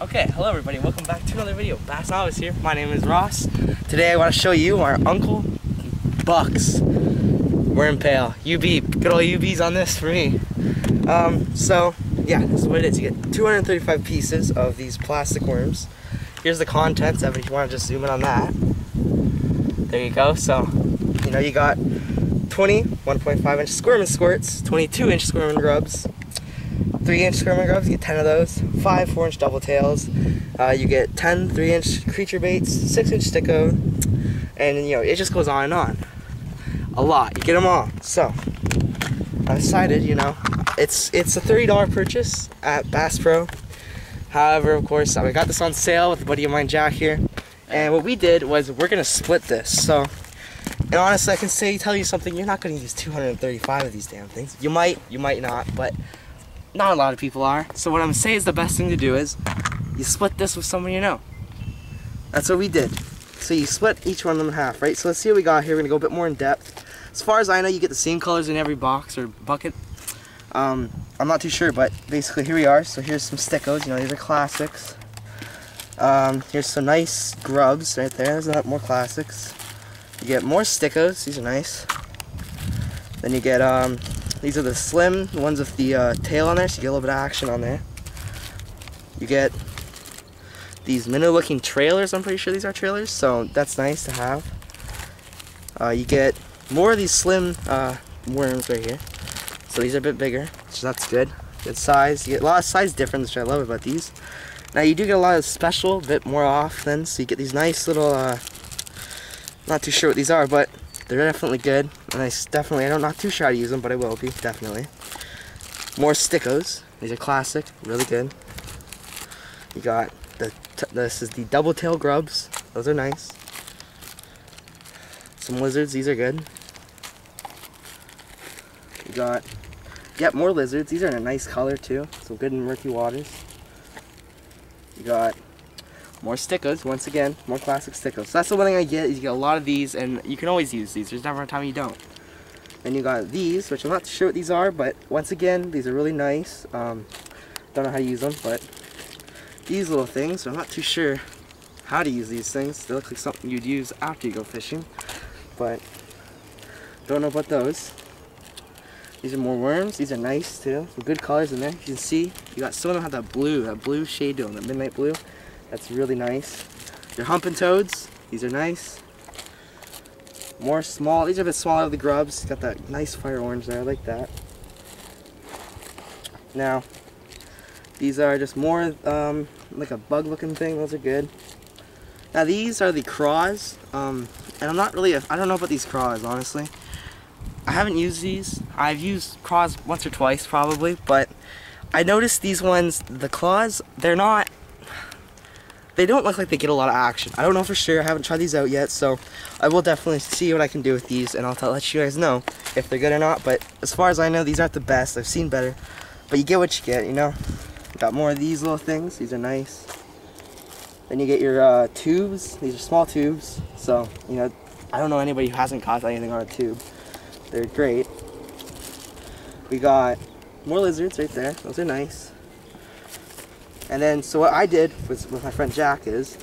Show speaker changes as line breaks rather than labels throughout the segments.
Okay, hello everybody, welcome back to another video. Bass Novice here. My name is Ross. Today I want to show you our Uncle Buck's worm pail. UB, good old UBs on this for me. Um, so, yeah, this is what it is. You get 235 pieces of these plastic worms. Here's the contents of it if you want to just zoom in on that. There you go. So, you know, you got 20 1.5 inch squirm and squirts, 22 inch squirm and grubs, 3 inch skirming grubs, you get 10 of those. 5 4 inch double tails. Uh, you get 10 3 inch creature baits, 6 inch Stik-O, and you know, it just goes on and on. A lot. You get them all. So, I decided, you know, it's it's a $30 purchase at Bass Pro. However, of course, I got this on sale with a buddy of mine, Jack, here. And what we did was we're to split this. So, and honestly, I can say, tell you something, you're not to use 235 of these damn things. You might, you might not, but not a lot of people are. So what I'm saying is the best thing to do is you split this with someone you know. That's what we did. So you split each one in half, right? So let's see what we got here. We're gonna go a bit more in depth. As far as I know, you get the same colors in every box or bucket. Um, I'm not too sure, but basically here we are. So here's some Stik-Os. You know, these are classics. Um, here's some nice grubs right there. There's a lot more classics. You get more Stik-Os. These are nice. Then you get um, these are the slim ones with the uh, tail on there, so you get a little bit of action on there. You get these minnow looking trailers, I'm pretty sure these are trailers, so that's nice to have. Uh, you get more of these slim uh, worms right here. So these are a bit bigger, so that's good. Good size. You get a lot of size difference, which I love about these. Now you do get a lot of special, a bit more often, so you get these nice little, uh, not too sure what these are, but they're definitely good, and I definitely, I'm not too how to use them, but I will be, definitely. More Stik-Os. These are classic, really good. You got the, this is the double tail grubs. Those are nice. Some lizards, these are good. You got, yep, more lizards. These are in a nice color too, so good in murky waters. You got more stickers, once again, more classic stickers. So that's the one thing I get, is you get a lot of these, and you can always use these. There's never a time you don't. And you got these, which I'm not sure what these are, but once again, these are really nice. Um, don't know how to use them, but these little things, I'm not too sure how to use these things. They look like something you'd use after you go fishing, but don't know about those. These are more worms. These are nice too. Some good colors in there. You can see you got some of them have that blue, that blue shade to them, that midnight blue. That's really nice. Your humping toads, these are nice. More small, these are a bit smaller the grubs. Got that nice fire orange there, I like that. Now, these are just more um, like a bug looking thing, those are good. Now these are the craws, um, and I'm not really, I don't know about these craws, honestly. I haven't used these. I've used craws once or twice probably, but I noticed these ones, the claws, they're not they don't look like they get a lot of action. I don't know for sure. I haven't tried these out yet, so I will definitely see what I can do with these, and I'll let you guys know if they're good or not. But as far as I know, these aren't the best. I've seen better, but you get what you get, you know. Got more of these little things. These are nice. Then you get your uh, tubes. These are small tubes, so you know. I don't know anybody who hasn't caught anything on a tube. They're great. We got more lizards right there. Those are nice. And then, so what I did with, with my friend Jack is,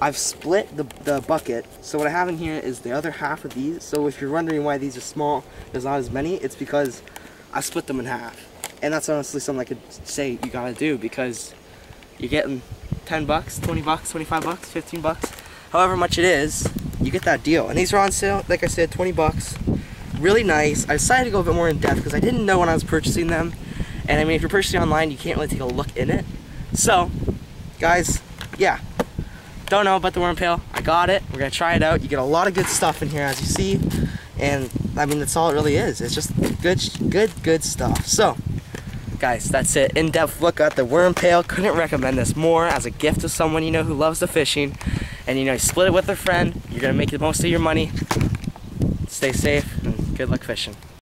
I've split the, the bucket. So what I have in here is the other half of these. So if you're wondering why these are small, there's not as many, it's because I split them in half. And that's honestly something I could say you gotta do because you're getting 10 bucks, 20 bucks, 25 bucks, 15 bucks, however much it is, you get that deal. And these are on sale, like I said, 20 bucks. Really nice. I decided to go a bit more in depth because I didn't know when I was purchasing them. And I mean, if you're purchasing online, you can't really take a look in it. So, guys, yeah. Don't know about the worm pail. I got it. We're gonna try it out. You get a lot of good stuff in here, as you see, and I mean that's all it really is. It's just good, good, good stuff. So, guys, that's it. In-depth look at the worm pail. Couldn't recommend this more as a gift to someone you know who loves the fishing, and you know, you split it with a friend. You're gonna make the most of your money. Stay safe and good luck fishing.